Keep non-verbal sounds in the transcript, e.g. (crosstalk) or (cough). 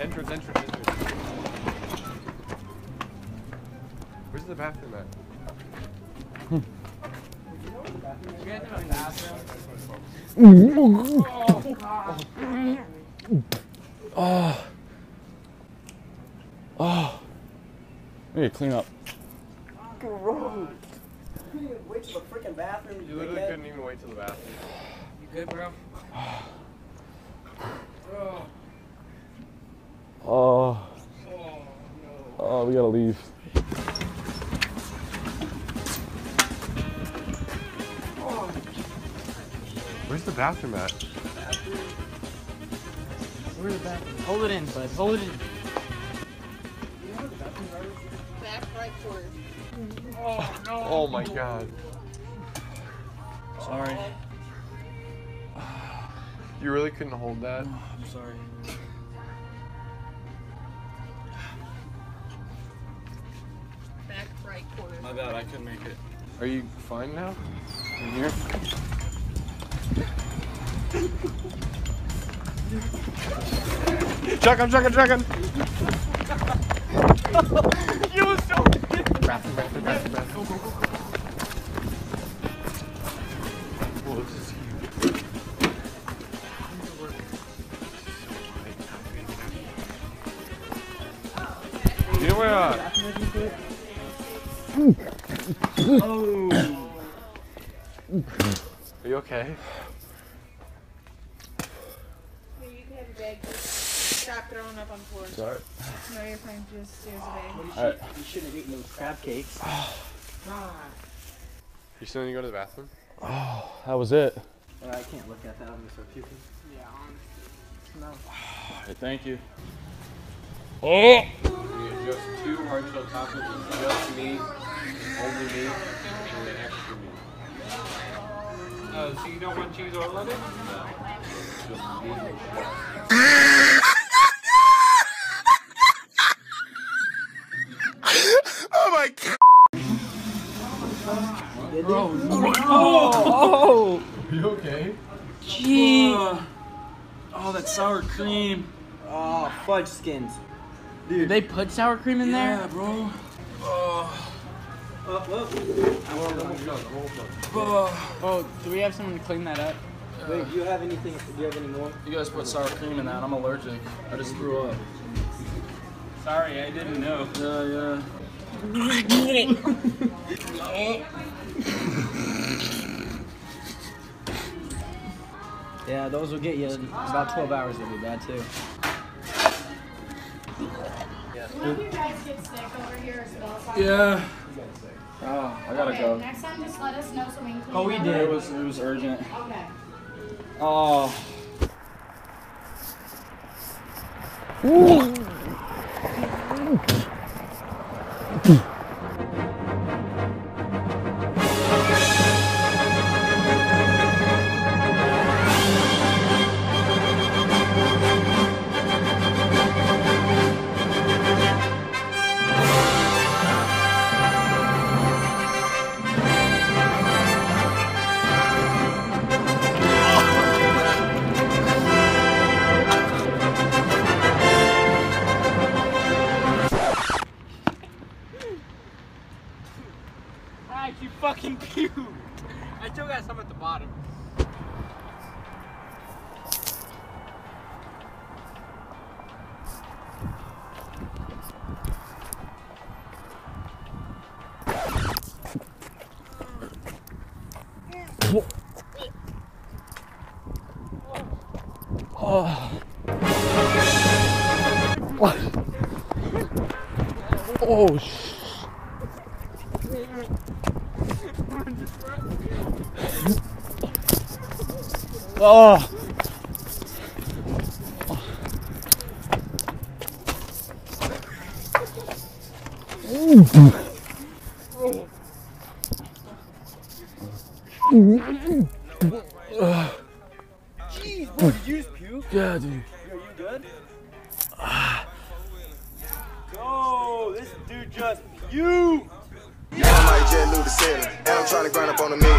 Entrance, entrance, entrance. Where's the bathroom at? We need to clean up. Wait till the freaking bathroom. You literally couldn't even wait till the bathroom. You good, bro? Oh. Oh, we gotta leave. Where's the bathroom at? Where's the bathroom? Hold it in, bud. Hold it in. Back right corner. Oh my god. Sorry. You really couldn't hold that? I'm sorry. Back right corner. My bad. I couldn't make it. Are you fine now? You here? Chuck him, chuck him, chuck him! Whoa, this is huge. You know where, uh, are (laughs) you okay? Here, you can have your bag. Stop throwing up on the floor. Sorry. No, you're fine. Just here's a bag. Alright. You shouldn't have eaten those crab cakes. (sighs) You still need to go to the bathroom? Oh, that was it. Uh, I can't look at that. I'm gonna start puking. Alright, thank you. We have just two hard shell tacos, just meat, only meat, Oh, so you don't want cheese or lettuce? Just meat. Oh! oh, oh. Are (laughs) you okay? Gee! Uh, oh, that sour cream. Oh, fudge skins. Did they put sour cream in there? Yeah, bro. Oh, oh. Almost done, almost done. Oh, do we have someone to clean that up? Wait, do you have anything? Do you have any more? You guys put sour cream in that. I'm allergic. I just threw up. Sorry, I didn't know. Yeah, yeah. (laughs) Yeah, those will get you about 12 hours. Will be bad too. One of you guys get sick over here as well. Yeah. Oh, I gotta Okay, go. next time just let us know so we can clean Oh, we did. It was it was urgent. Okay. Oh. Ah, bottom. Oh sh. Oh. Jeez, bro, did you just puke? Yeah, dude. Yo, you good? Yo, this dude just puked. I might jet through the ceiling, and I'm trying to grind up on a million.